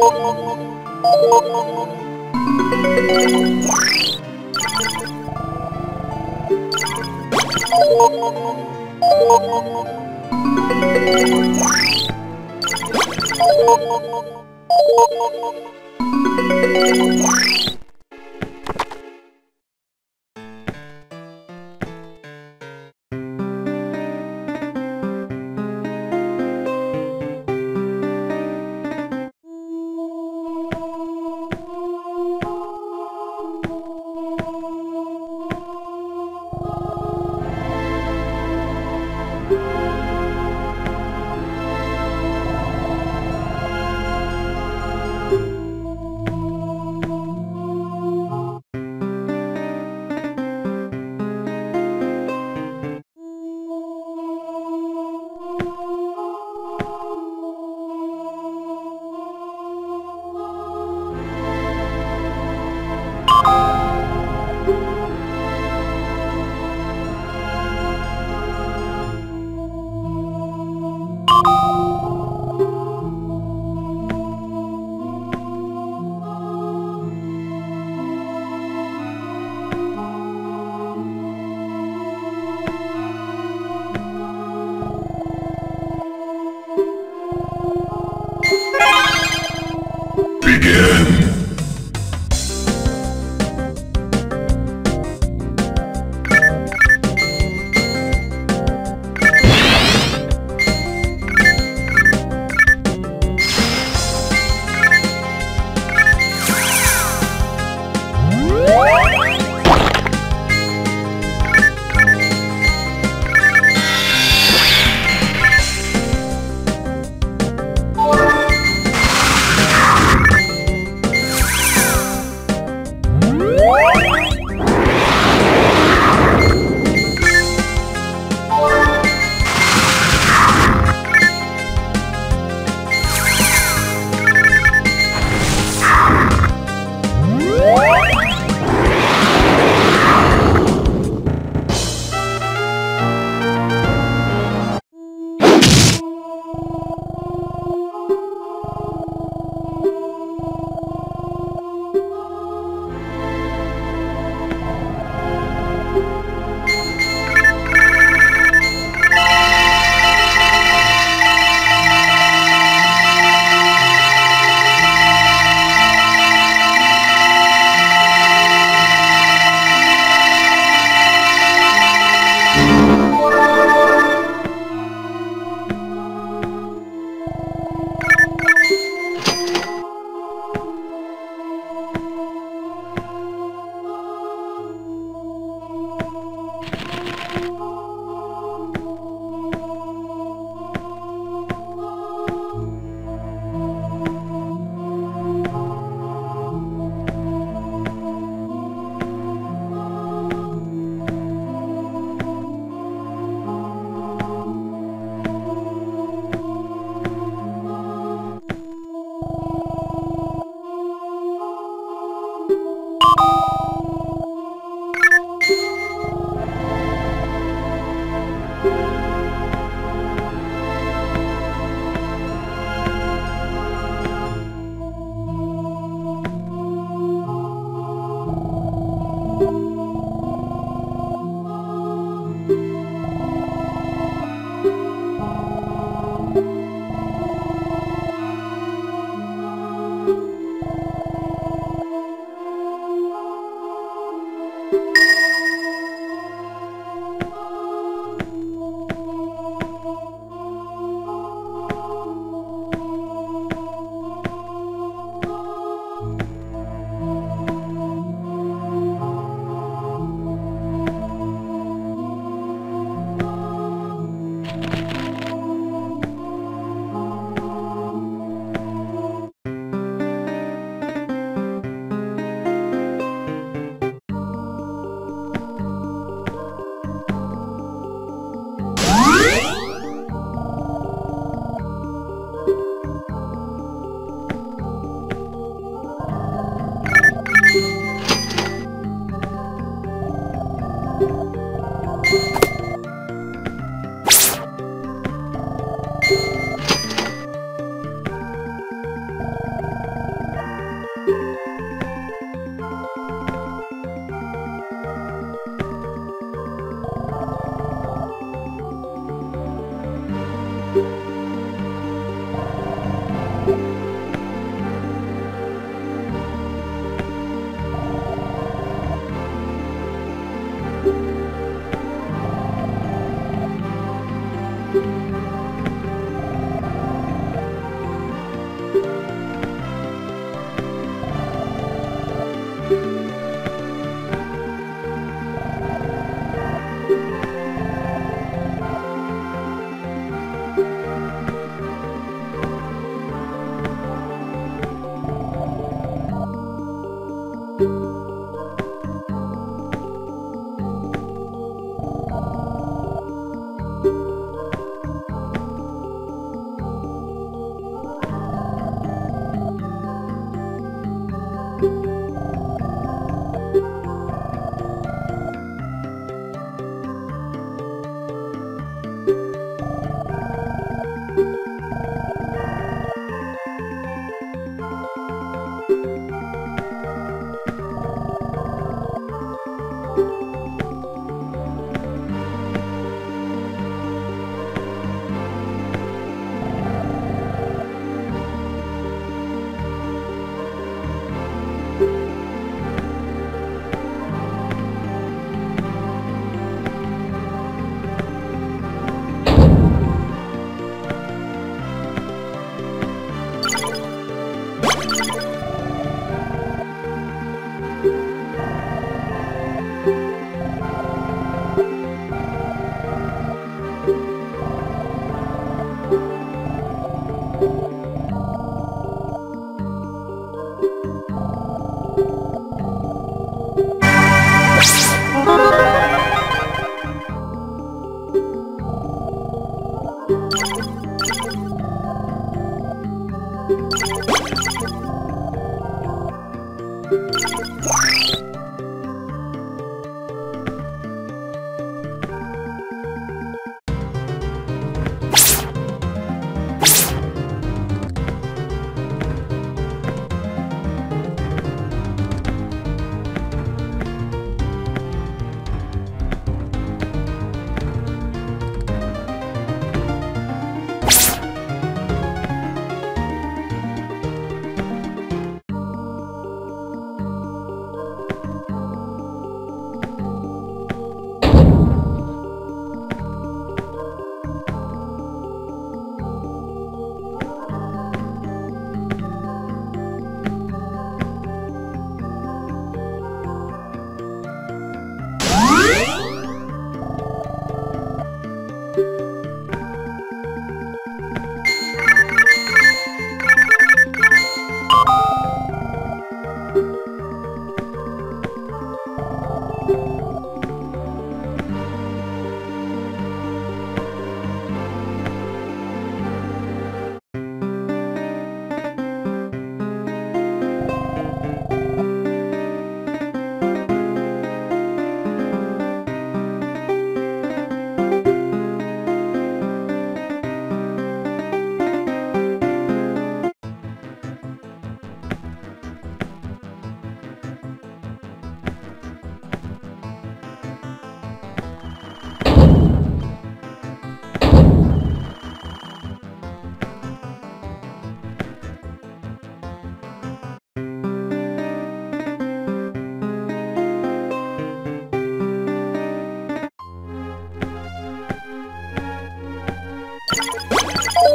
What?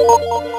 Música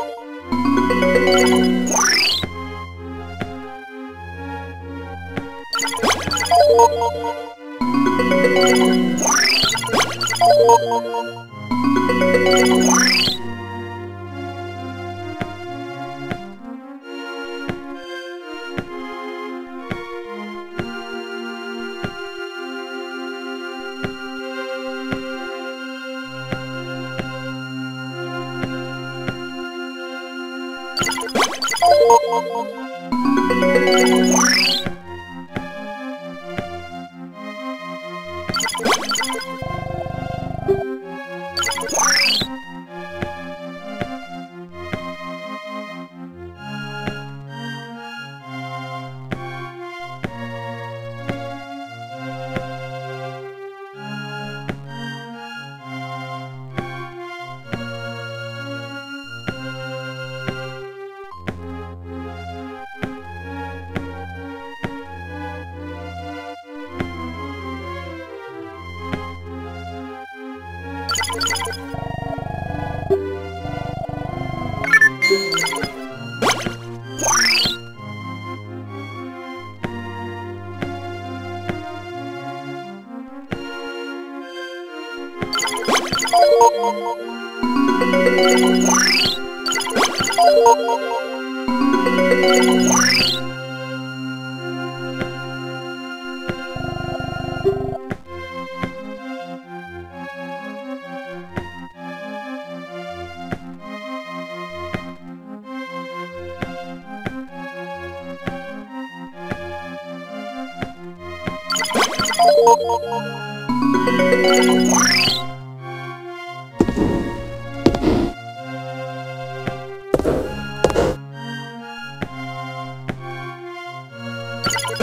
Wow. What?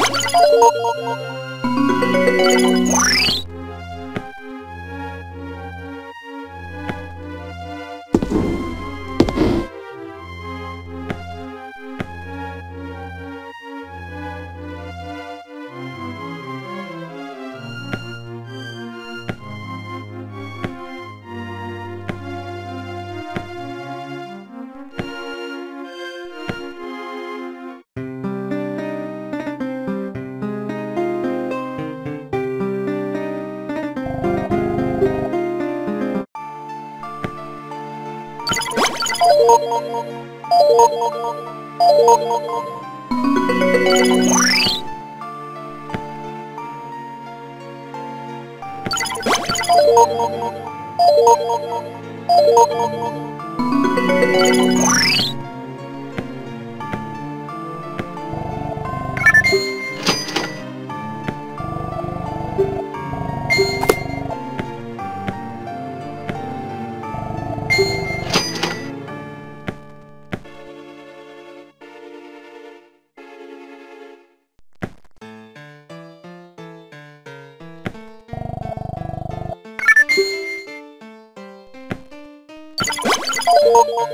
What?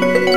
What?